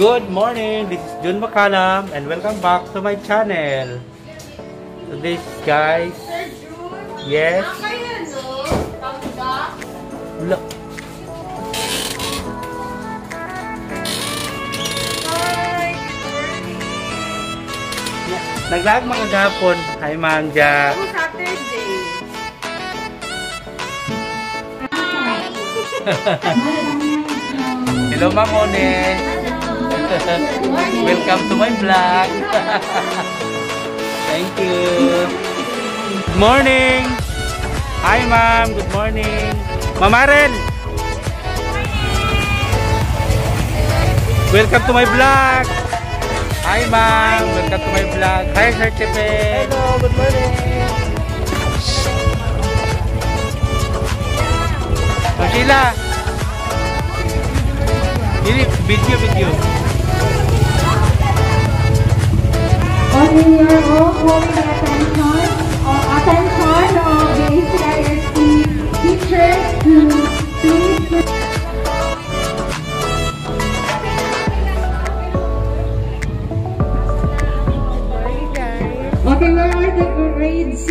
Good morning, this is Jun Makalam and welcome back to my channel. So this guys, yes, look, Hi! Morning! naglag mga gapon. Hi ma'am Ja. Oh, Saturday! Hello ma'am One. welcome to my vlog. Thank you. Good morning. Hi ma'am, good morning. Mamaren. Welcome to my vlog. Hi ma'am, welcome to my vlog. Hi Sir. Hello, good morning. Oh, Sheila. Ini video video. On your own, holding attention attention the teachers to please Okay, where are the grade 6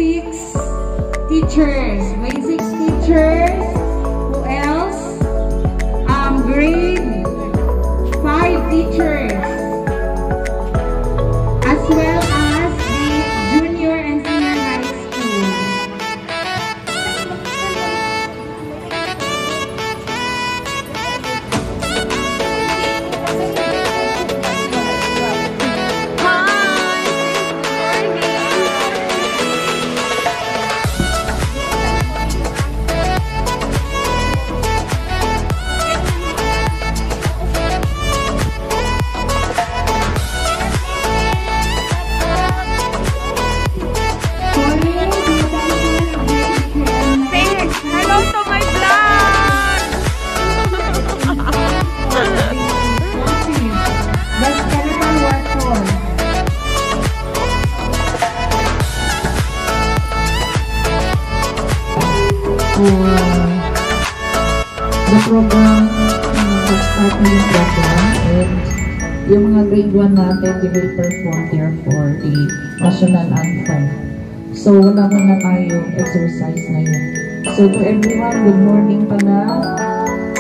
teachers? Grade 6 teachers. Who else? Um, grade 5 teachers. The program, uh, start na yung program and yung mga grade 1 natin, they will perform there for the national anthem. So, wala muna tayong exercise na yun. So, to everyone, good morning pala.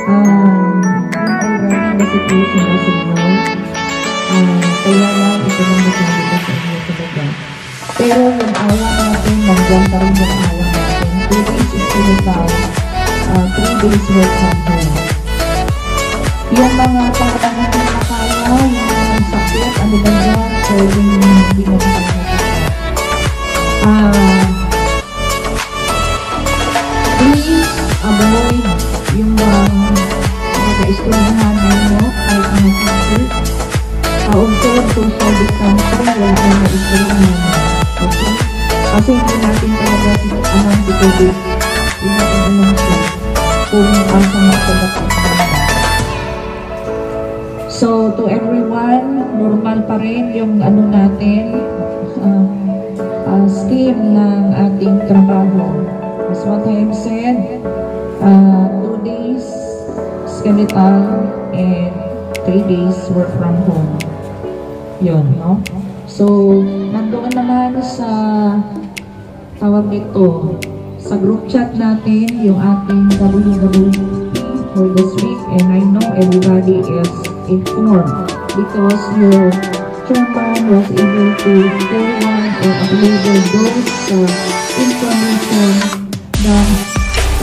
Um, I'm in the situation as of now. Um, kaya lang, ito lang ko sa inyo talaga. Pero yung awa natin, nandiyan pa rin yung awa natin. Two days is sinitaw uh, three days work from home. Yung mga talagang hindi makaya, yung mga may sakit, ano ba yan, pwedeng hindi mo makakita. Ah, please avoid yung mga mag-istoryahan ninyo kahit mga teacher. Pa-observe social distancing, wala kang mag-istoryahan. Okay? Kasi hindi natin talaga si anong si natin alam siya kung ang sama sa dapat So, to everyone, normal pa rin yung ano natin, uh, uh, scheme ng ating trabaho. As what I have said, uh, two days skeletal and three days work from home. Yun, no? So, nandoon naman sa tawag nito, sa group chat natin, yung ating WWP for this week, and I know everybody is informed because your chairman was able to forward or upload those uh, information na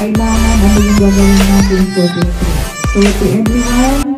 kailangan ano yung gagawin natin for this week. So to everyone,